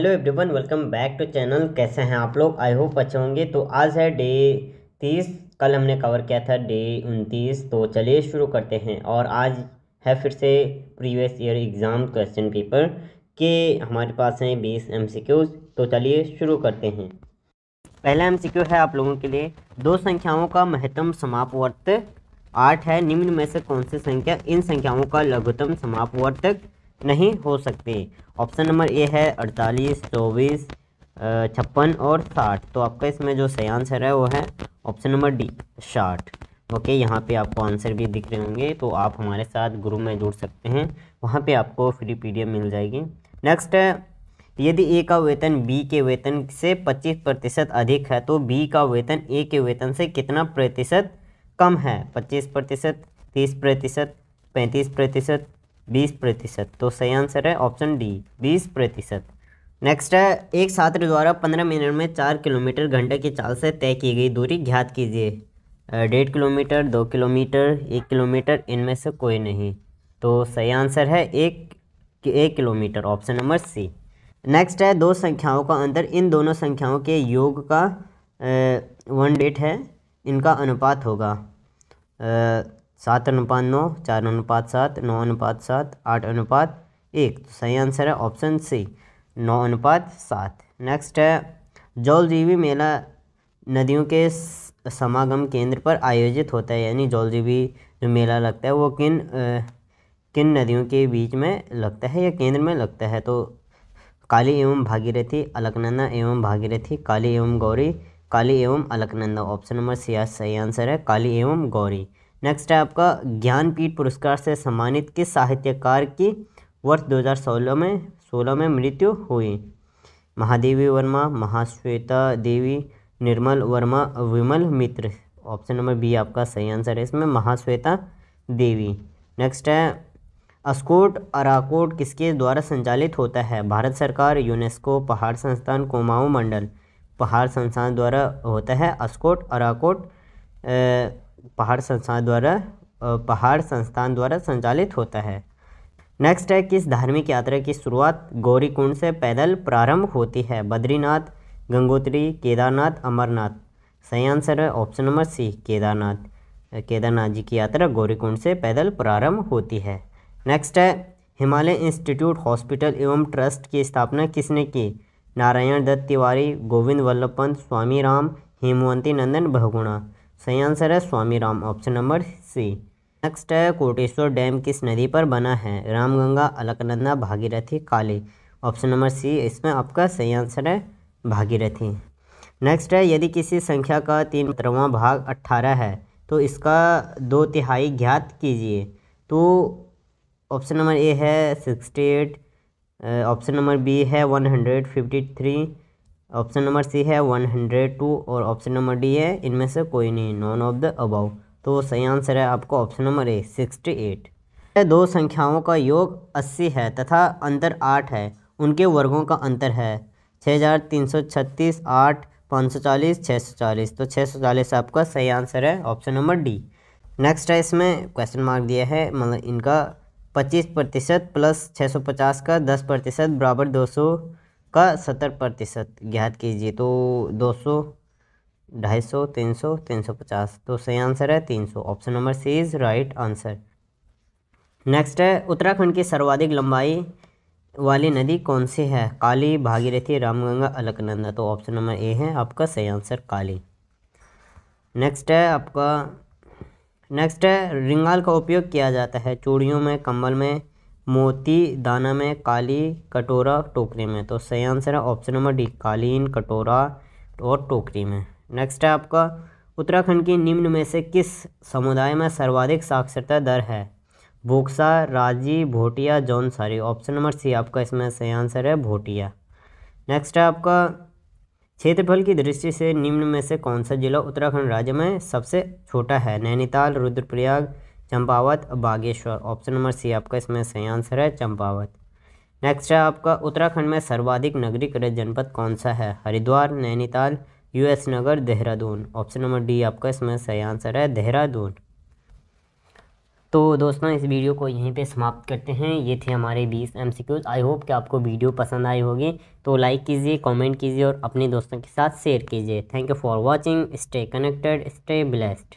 Hello everyone welcome back to channel कैसे हैं आप लोग? आई होप अच्छे होंगे। तो आज है डे तीस। कल हमने कवर किया था डे उनतीस। तो चलिए शुरू करते हैं। और आज है फिर से previous year exam question paper के हमारे पास हैं बीस एम तो चलिए शुरू करते हैं। पहला एमसीक्यू है आप लोगों के लिए। दो संख्याओं का महत्तम समापवर्त आठ है। निम्न में से कौन सी संख्या, इन संख्याओं का लघुतम समापवर्तक नहीं हो सकते। ऑप्शन नंबर ए है अड़तालीस, चौबीस छप्पन और साठ। तो आपका इसमें जो सही आंसर है वो है ऑप्शन नंबर डी, साठ। ओके, यहाँ पे आपको आंसर भी दिख रहे होंगे तो आप हमारे साथ ग्रुप में जुड़ सकते हैं। वहाँ पे आपको फ्री पीडीएफ मिल जाएगी। नेक्स्ट है, यदि ए का वेतन बी के वेतन से 25 प्रतिशत अधिक है तो बी का वेतन ए के वेतन से कितना प्रतिशत कम है? 25 प्रतिशत, तीस प्रतिशत, पैंतीस प्रतिशत बीस प्रतिशत तो सही आंसर है ऑप्शन डी बीस प्रतिशत। नेक्स्ट है, एक छात्र द्वारा पंद्रह मिनट में चार किलोमीटर घंटे की चाल से तय की गई दूरी ज्ञात कीजिए। डेढ़ किलोमीटर, दो किलोमीटर, एक किलोमीटर, इनमें से कोई नहीं। तो सही आंसर है एक एक kilometre option number C next है, दो संख्याओं का अंतर, इन दोनों संख्याओं के योग का वन डेट है, इनका अनुपात होगा। सात अनुपात नौ चार अनुपात सात नौ अनुपात सात आठ अनुपात एक। तो सही आंसर है ऑप्शन सी नौ अनुपात सात। नेक्स्ट है जौलजीवी मेला नदियों के समागम केंद्र पर आयोजित होता है यानी जौलजीवी जो मेला लगता है वो किन आ, किन नदियों के बीच में लगता है या केंद्र में लगता है? तो काली एवं भागीरथी अलकनंदा एवं भागीरथी काली एवं गौरी काली एवं अलकनंदा। ऑप्शन नंबर सी सही आंसर है काली एवं गौरी। नेक्स्ट है आपका ज्ञानपीठ पुरस्कार से सम्मानित किस साहित्यकार की वर्ष 2016 में 16 में मृत्यु हुई? Mahadevi Verma, Mahasweta Devi, Nirmal Verma, Vimal Mitra. Option number B आपका सही आंसर है इसमें, महाश्वेता देवी। नेक्स्ट है, अस्कोट अराकोट किसके द्वारा संचालित होता है? भारत सरकार, यूनेस्को, पहाड़ संस्थान, कोमाऊ मंडल। पहाड़ संस्थान द्वारा होता है अस्कोट अराकोट पहाड़ संस्थान द्वारा पहाड़ संस्थान द्वारा संचालित होता है। नेक्स्ट है किस धार्मिक यात्रा की शुरुआत गौरीकुंड से पैदल प्रारंभ होती है। बद्रीनाथ, गंगोत्री, केदारनाथ, अमरनाथ। सही आंसर है option number C Kedarnath. Kedarnath ji की यात्रा गौरीकुंड से पैदल प्रारंभ होती है। नेक्स्ट है, हिमालय इंस्टीट्यूट हॉस्पिटल एवं ट्रस्ट की स्थापना किसने की? नारायण दत्त तिवारी, गोविंद वल्लभ पंत स्वामी राम हेमवंती नंदन बहुगुणा। सही आंसर है Swami Ram option number C next है, कोटेश्वर डैम किस नदी पर बना है? Ramganga, Alaknanda, Bhagirathi, Kali. Option number C इसमें आपका सही आंसर है, भागीरथी। नेक्स्ट है, यदि किसी संख्या का तीन तरवा भाग अट्ठारह है तो इसका दो तिहाई ज्ञात कीजिए। तो ऑप्शन नंबर ए है sixty eight option number B है one hundred fifty three option number C है वन हंड्रेड टू और ऑप्शन नंबर डी है इनमें से कोई नहीं नॉन ऑफ़ द अबाउ तो सही आंसर है आपको option number A sixty eight दो संख्याओं का योग अस्सी है तथा अंतर आठ है। उनके वर्गों का अंतर है छः हज़ार तीन सौ छत्तीस, आठ, पाँच सौ चालीस छः सौ चालीस. तो छः सौ चालीस आपका सही आंसर है ऑप्शन नंबर डी. नेक्स्ट है इसमें क्वेश्चन मार्क दिया है मतलब इनका पच्चीस प्रतिशत प्लस छः सौ पचास का दस प्रतिशत बराबर दो सौ का सत्तर प्रतिशत ज्ञात कीजिए। तो दो सौ, ढाई सौ, तीन सौ तीन सौ पचास। तो सही आंसर है तीन सौ। Option number C is right answer. Next है, उत्तराखंड की सर्वाधिक लंबाई वाली नदी कौन सी है? काली, भागीरथी, रामगंगा, अलकनंदा। तो ऑप्शन नंबर ए है आपका सही आंसर काली। नेक्स्ट है आपका, नेक्स्ट है, रिंगाल का उपयोग किया जाता है चूड़ियों में, कंबल में मोती, दाना में काली कटोरा टोकरी में। तो सही आंसर है ऑप्शन नंबर डी कालीन कटोरा और टोकरी में। नेक्स्ट है आपका, उत्तराखंड की निम्न में से किस समुदाय में सर्वाधिक साक्षरता दर है? Boksa Raji, Bhotia, Jaunsari. Option number C आपका इसमें सही आंसर है भोटिया। नेक्स्ट है आपका, क्षेत्रफल की दृष्टि से निम्न में से कौन सा जिला उत्तराखंड राज्य में सबसे छोटा है? Nainital, Rudraprayag Champawat, Bageshwar. Option number C आपका इसमें सही आंसर है, चंपावत। नेक्स्ट है आपका, उत्तराखंड में सर्वाधिक नगरीकृत जनपद कौन सा है? Haridwar, Nainital US Nagar, Dehradun. Option number D आपका इसमें सही आंसर है, देहरादून। तो दोस्तों, इस वीडियो को यहीं पे समाप्त करते हैं। ये थे हमारे बीस एम आई होप कि आपको वीडियो पसंद आई होगी। तो लाइक कीजिए कमेंट कीजिए और अपने दोस्तों के साथ शेयर कीजिए। Thank you for watching stay connected stay blessed